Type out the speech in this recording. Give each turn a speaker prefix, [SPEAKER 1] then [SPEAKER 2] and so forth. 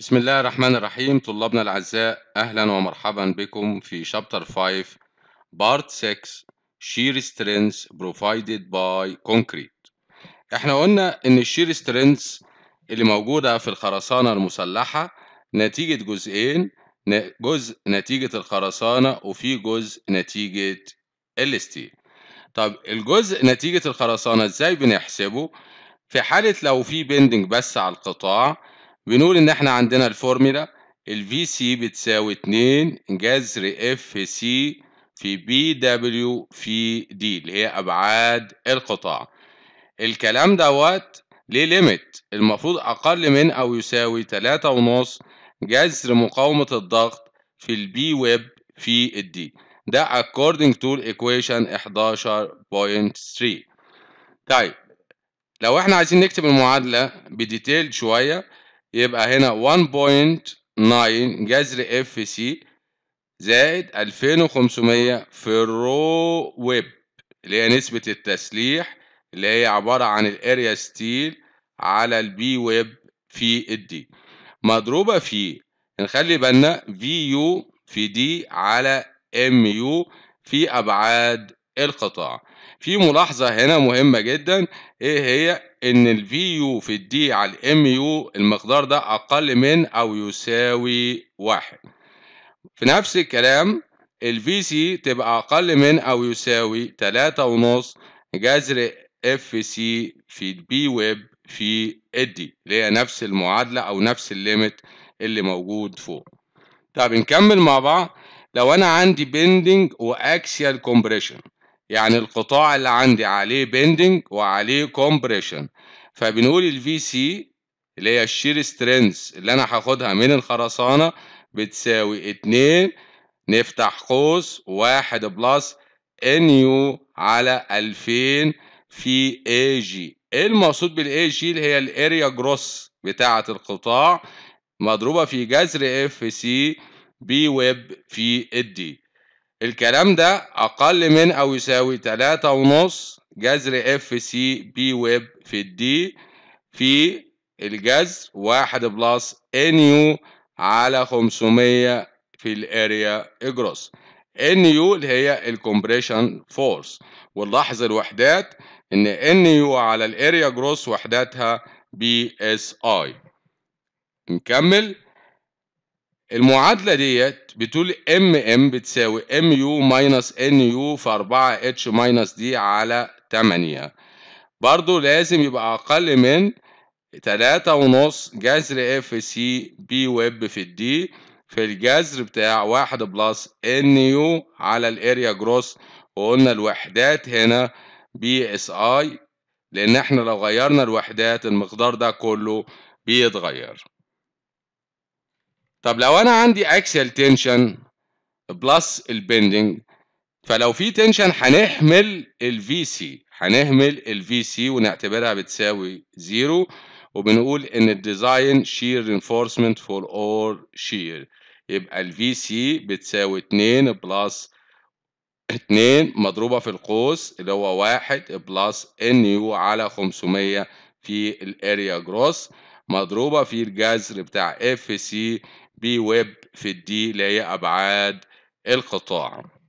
[SPEAKER 1] بسم الله الرحمن الرحيم طلابنا الأعزاء أهلا ومرحبا بكم في chapter 5 part 6 shear strengths provided by concrete. إحنا قلنا إن ال shear strengths اللي موجودة في الخرسانة المسلحة نتيجة جزئين جزء نتيجة الخرسانة وفي جزء نتيجة ال steel طب الجزء نتيجة الخرسانة إزاي بنحسبه؟ في حالة لو في bending بس على القطاع بنقول إن إحنا عندنا الفورمولا ال Vc بتساوي 2 جذر fc في bw في d اللي هي أبعاد القطاع. الكلام دوت ليه limit المفروض أقل من أو يساوي 3 ونص جذر مقاومة الضغط في ال b web في ال d ده according to equation 11.3 طيب لو إحنا عايزين نكتب المعادلة ب detail شوية يبقى هنا 1.9 جذر fc زائد 2500 في ال rho web اللي هي نسبة التسليح اللي هي عبارة عن ال area steel على ال b web في ال d مضروبة في نخلي بالنا Vu في d على Mu في أبعاد القطاع. في ملاحظة هنا مهمة جدا إيه هي؟ إن ال Vu في ال d على ال Mu المقدار ده أقل من أو يساوي واحد. في نفس الكلام ال Vc تبقى أقل من أو يساوي تلاتة ونص جذر fc في ال b web في ال d اللي هي نفس المعادلة أو نفس ال limit اللي موجود فوق. طب نكمل مع بعض. لو أنا عندي bending و axial compression يعني القطاع اللي عندي عليه bending وعليه compression فبنقول ال Vc اللي هي ال shear strength اللي أنا هاخدها من الخرسانة بتساوي 2 نفتح قوس 1 plus Nu على 2000 في اي جي المقصود بالاي جي اللي هي ال area gross بتاعة القطاع مضروبة في جذر fc b web في ال d الكلام ده أقل من أو يساوي تلاتة ونص جذر fc b web في ال d في الجذر واحد plus N على خمسمية في ال area gross. N اللي هي ال compression force ونلاحظ الوحدات إن N على ال area gross وحداتها psi نكمل. المعادلة ديت بتقول Mm بتساوي Mu minus Nu في 4 h minus d على 8 برضو لازم يبقى أقل من 3 ونص جذر fc b web في ال d في الجذر بتاع 1 plus Nu على ال area gross وقلنا الوحدات هنا psi لأن إحنا لو غيرنا الوحدات المقدار ده كله بيتغير. طب لو أنا عندي axial tension plus ال bending فلو في tension هنحمل ال Vc هنهمل ال Vc ونعتبرها بتساوي zero وبنقول إن ال design shear reinforcement for all shear يبقى ال Vc بتساوي 2 plus 2 مضروبة في القوس اللي هو 1 plus Nu على 500 في ال area gross مضروبة في الجذر بتاع fc b web في ال d اللي هي ابعاد القطاع.